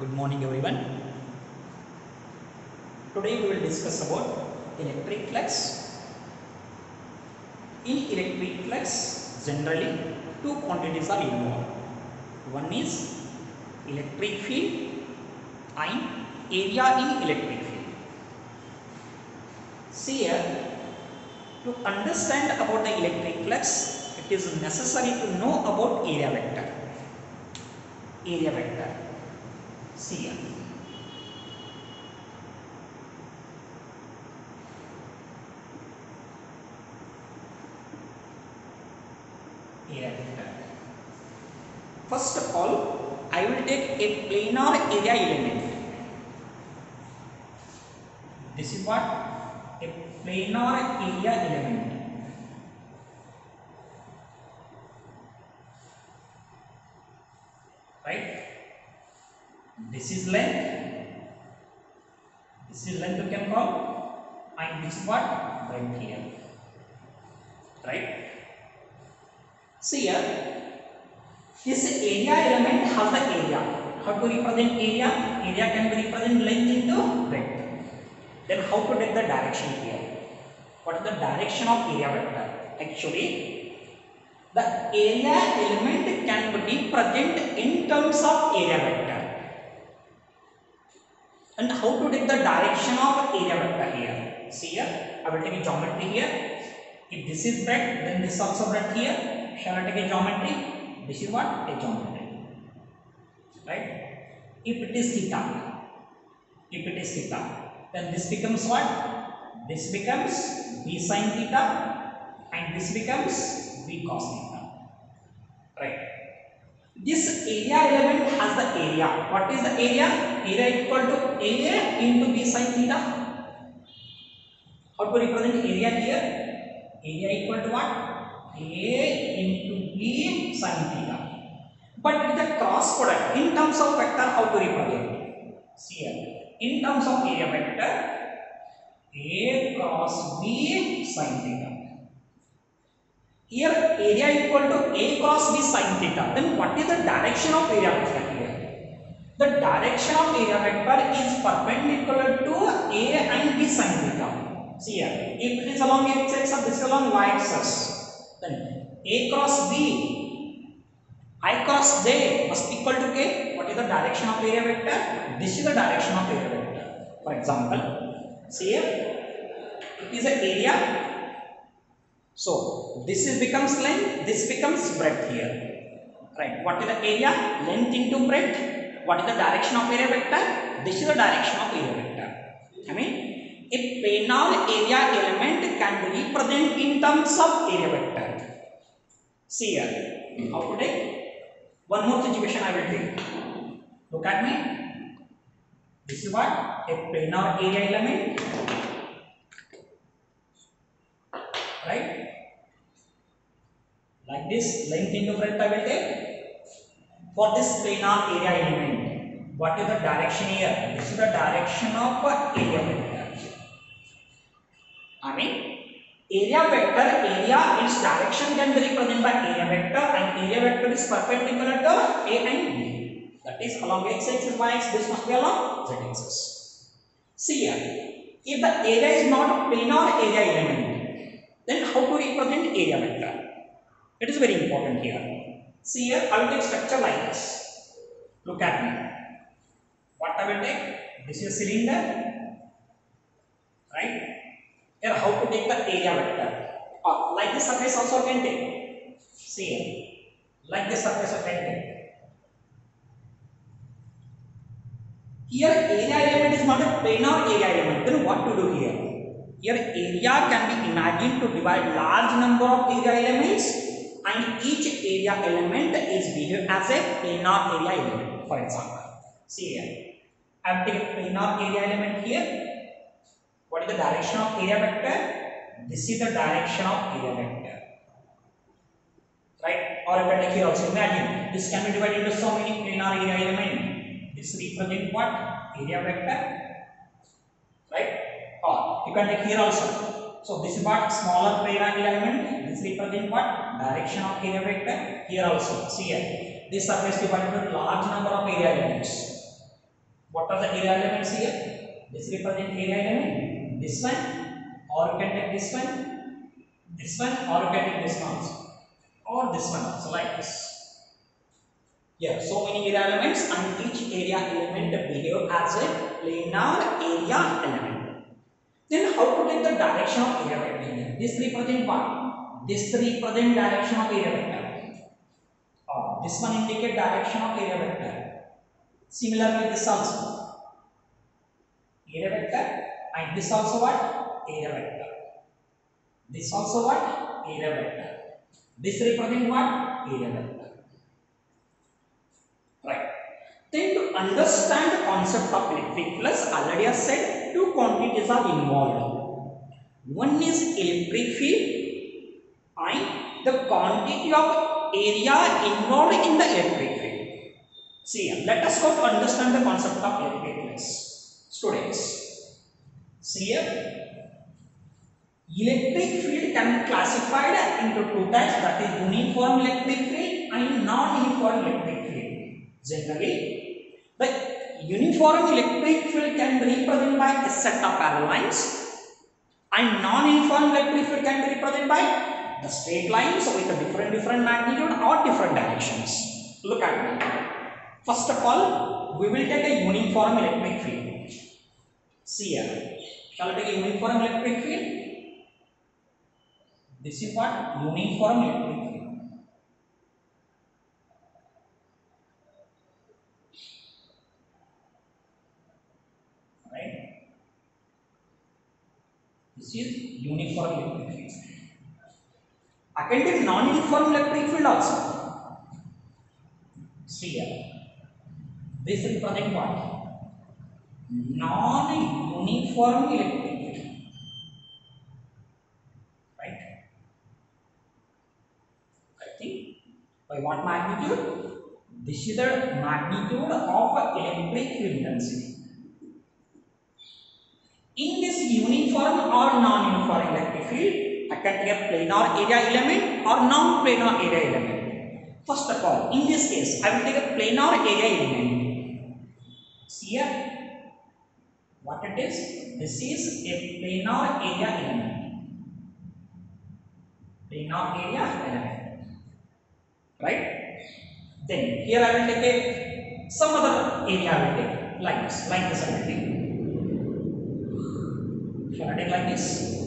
Good morning everyone. Today we will discuss about electric flux. In electric flux, generally two quantities are involved. One is electric field and area in electric field. See here, to understand about the electric flux, it is necessary to know about area vector. Area vector. Vector. First of all, I will take a planar area element. This is what? A planar area element. Right? This is length. This is length you can call. And this part? Right here. Right? See here. This area element has the area. How to represent area? Area can be represented length into breadth. Then how to take the direction here? What is the direction of area vector? Actually, the area element can be represented in terms of area vector. And how to take the direction of area vector here? See here, I will take a geometry here. If this is breadth, then this also breadth here. Shall I take a geometry? This is what? A geometry. Right? If it is theta, if it is theta, then this becomes what? This becomes b sine theta and this becomes b cos theta. This area element has the area. What is the area? Area equal to A into b sine theta. How to represent area here? Area equal to what? A into b sine theta. But with the cross product, in terms of vector, how to represent? See here. In terms of area vector, A cross b sine theta. Here area equal to A cross B sine theta. Then what is the direction of area vector here? The direction of area vector is perpendicular to A and B sine theta. See here, if it is along x axis, this is along y axis. Then A cross B, I cross J must equal to K. What is the direction of area vector? This is the direction of area vector. For example, see here, it is an area so this is becomes length, this becomes breadth here. Right. What is the area? Length into breadth. What is the direction of area vector? This is the direction of area vector. I mean, a planar area element can be represented in terms of area vector. See here. Hmm. How to take? One more situation I will take. Look at me. This is what? A planar area element. Right? like this length into breadth I will take? For this planar area element. What is the direction here? This is the direction of area vector. I mean area vector area its direction can be represented by area vector and area vector is perpendicular to A and B. That is along x axis y axis this must be along z axis see here. If the area is not a planar area element then how to represent area vector it is very important here. See here, I will take structure like this. Look at me. What I will take? This is cylinder. Right? Here, how to take the area vector? Or like this surface also can take. See here. Like this surface I can take. Here, area element is not a planar area element. Then what to do here? Here, area can be imagined to divide large number of area elements and each area element is behaved as a planar area element. For example, see here, I have taken planar area element here. What is the direction of area vector? This is the direction of area vector. Right? Or if I take here also, imagine this can be divided into so many planar area element. This represent what? Area vector. You can take here also. So this is what smaller planar element. This represent what? Direction of area vector. Here also. See here. This surface divided into large number of area elements. What are the area elements here? This represent area element. This one, or you can take this one, this one, or you can take this one also, or this one also, like this. Yeah, so many area elements, and each area element behave as a planar area element. Then how to take the direction of area vector? This represent what? This represent direction of area vector. Or this one indicate direction of area vector. Similarly, this also area vector, and this also what? Area vector. This also what? Area vector. This represent what? Area vector. Right. Then to understand the concept of electric flux, already I said are involved. One is electric field and the quantity of area involved in the electric field. See, let us go to understand the concept of electric field. Students, see here, electric field can be classified into two types that is uniform electric field and non-uniform electric field. Generally, the uniform electric field can be represented by a set of parallel lines and non-uniform electric field can be represented by the straight lines with a different different magnitude or different directions. Look at me. First of all, we will take a uniform electric field. See here. Shall we take a uniform electric field? This is what? Uniform electric field. Right? This is uniform electric field. I can take non-uniform electric field also. See here. This represent what? Non-uniform electric field. Right? I think by what magnitude? This is the magnitude of electric field density. In this uniform or non-uniform electric field, I can take a planar area element or non-planar area element. First of all, in this case, I will take a planar area element. See here, what it is? This is a planar area element. Planar area element. Right? Then here I will take a some other area I will take like this, like this I will take. Take like this?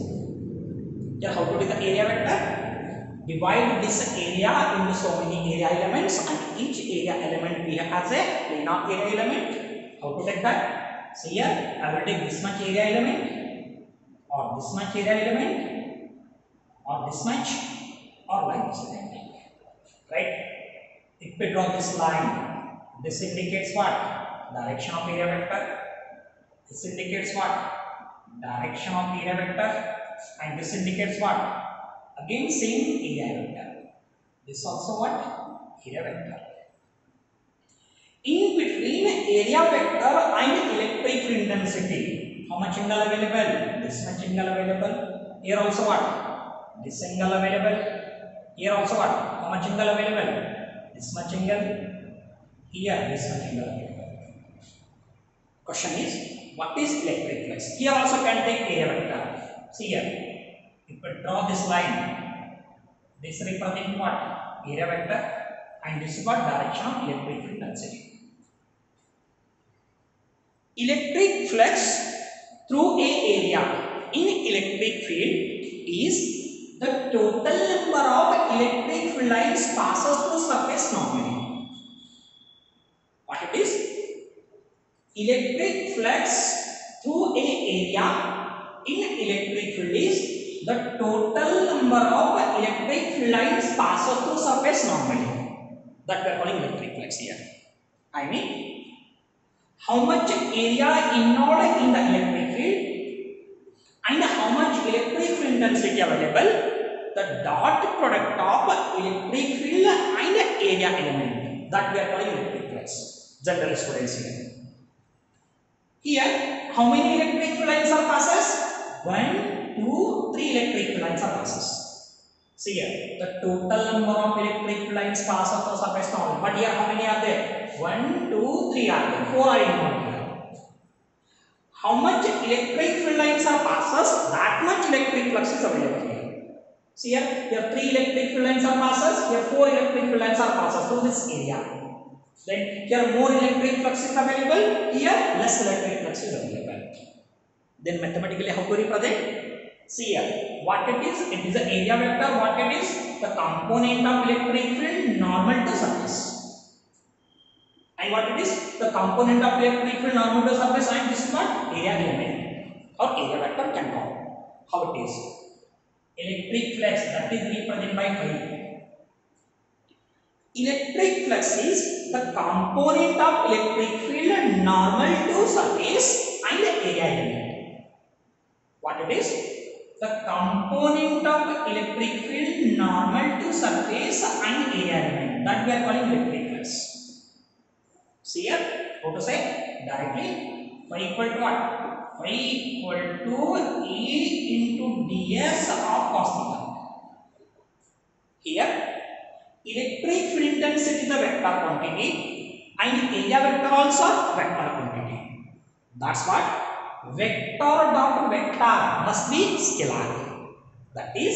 Here how to take the area vector? Divide this area into so many area elements and each area element we have as a planar area element. How to take that? See here, I will take this much area element or this much area element or this much or like this element. Right? If we draw this line, this indicates what? Direction of area vector. This indicates what? Direction of area vector and this indicates what? Again same area vector this also what? Area vector in between area vector and electric field intensity how much angle available? This much angle available. Here also what? This angle available. Here also what? How much angle available? This much angle. Here this much angle available. Question is what is electric flux? Here also can take area vector. See here, if we draw this line, this represent what? Area vector and this is what direction of electric field density. Electric flux through a area in electric field is the total number of electric lines passes through surface normally. What it is? Electric flux through a area in electric field is the total number of electric lines passes through surface normally. That we are calling electric flux here. I mean, how much area involved in the electric field and how much electric field intensity available, the dot product of electric field and area element. That we are calling electric flux. General students here. Here, how many electric lines are passes? One, two, three electric lines are passes. See here, the total number of electric lines pass of the surface. But here, how many are there? One, two, three are there. Four are involved how much electric lines are passes, that much electric flux is available here. See here, here three electric field lines are passes, here four electric field lines are passes through this area. Then here more electric flux is available, here less electric flux is available. Then mathematically how to represent? See here, what it is? It is the area vector. What it is? The component of electric field normal to surface. And what it is? The component of electric field normal to surface and this is what? Area element or area vector can call. How it is? Electric flux that is represented by phi. Electric flux is the component of electric field normal to surface and area element. What it is? The component of electric field normal to surface and area element that we are calling electric flux. See here, how to say directly phi equal to what? Phi equal to E into ds of cos theta. Here, electric field intensity a vector quantity and area vector also vector quantity. That's what vector dot vector must be scalar. That is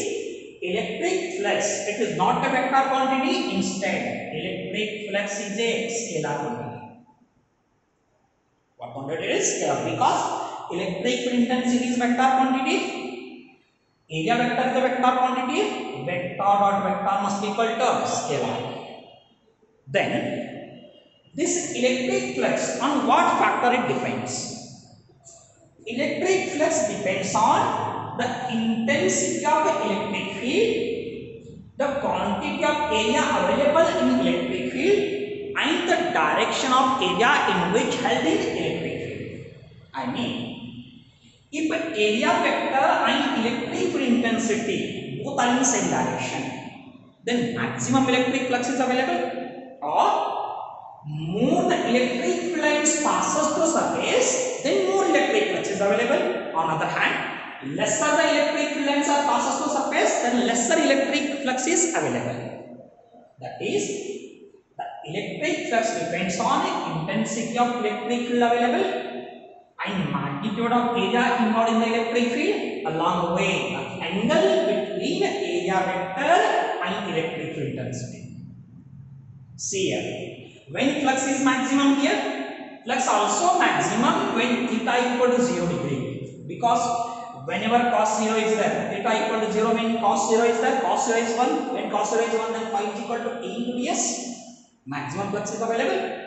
electric flux. It is not a vector quantity. Instead, electric flux is a scalar quantity. What quantity is scalar? Because electric field intensity is vector quantity. Area vector is a vector quantity. Vector dot vector must be equal to scalar. Then, this electric flux on what factor it depends? Electric flux depends on the intensity of the electric field, the quantity of area available in electric field, and the direction of area in which held in electric field. I mean, if area vector and electric field intensity both are in same direction, then maximum electric flux is available or more the electric field passes through surface, then more electric flux is available. On other hand, lesser the electric field are passes through surface, then lesser electric flux is available. That is, the electric flux depends on intensity of electric field available and magnitude of area involved in the electric field along way the angle between area vector and electric field intensity. See here, when flux is maximum here, flux also maximum when theta equal to 0 degree because whenever cos 0 is there, theta equal to 0 when cos 0 is there, cos 0 is 1, when cos 0 is 1 then phi is equal to a into ds, maximum flux is available.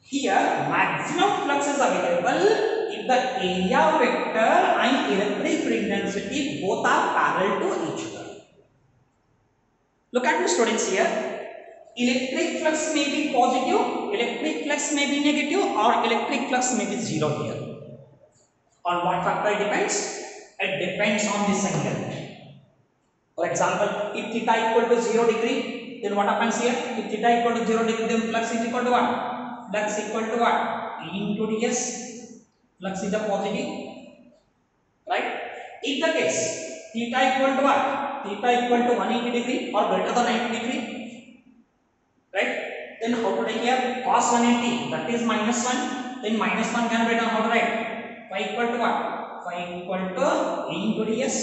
Here, maximum flux is available if the area vector and electric field intensity both are parallel to each other. Look at me students here. Electric flux may be positive, electric flux may be negative or electric flux may be zero here. On what factor it depends? It depends on this angle. For example, if theta equal to 0 degree, then what happens here? If theta equal to 0 degree, then flux is equal to what? Flux equal to what? E into ds. Flux is a positive. Right? If the case, theta equal to what? Theta equal to 180 degree or greater than 90 degree. Right? Then how to write here? Cos 180, that is minus 1. Then minus 1 can be written how to write? Phi equal to what? Phi equal to E into ds.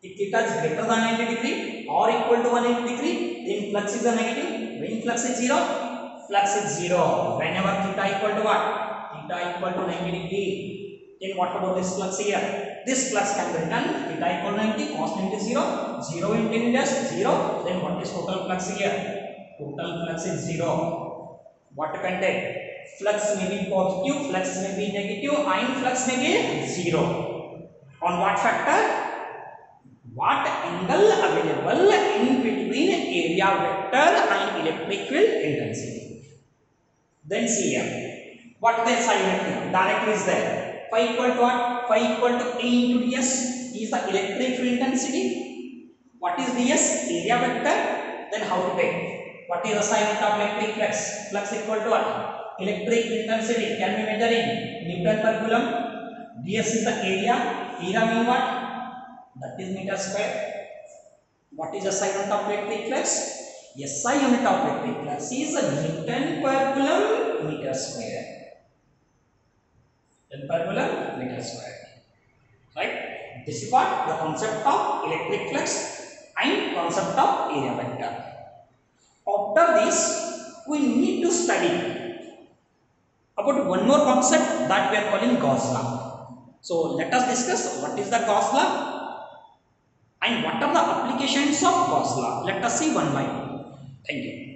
If theta is greater than 90 degree or equal to 180 degree, then flux is a negative. When flux is 0, flux is 0. Whenever theta equal to what? Theta equal to 90 degree. Then what about this flux here? This flux can be written theta equal to 90, cos 90 is 0, 0 into index 0. Then what is total flux here? Total flux is 0. What can take? Flux may be positive, flux may be negative, and flux may be 0. On what factor? what angle available in between area vector and electric field intensity. Then see here, what the here? Directly is there. Phi equal to what? Phi equal to A into ds is the electric field intensity. What is ds? Area vector. Then how to take? What is the SI unit of electric flux? Flux equal to what? Electric intensity can be measured in Newton per coulomb. ds is the area. Area mean what? that is meter square. What is SI unit of electric flux? SI unit of electric flux is a Newton per coulomb meter square. N per coulomb meter square. Right? This is what the concept of electric flux and concept of area vector. After this, we need to study about one more concept that we are calling Gauss law. So let us discuss what is the Gauss law and what are the applications of Gauss law. Let us see one by one. Thank you.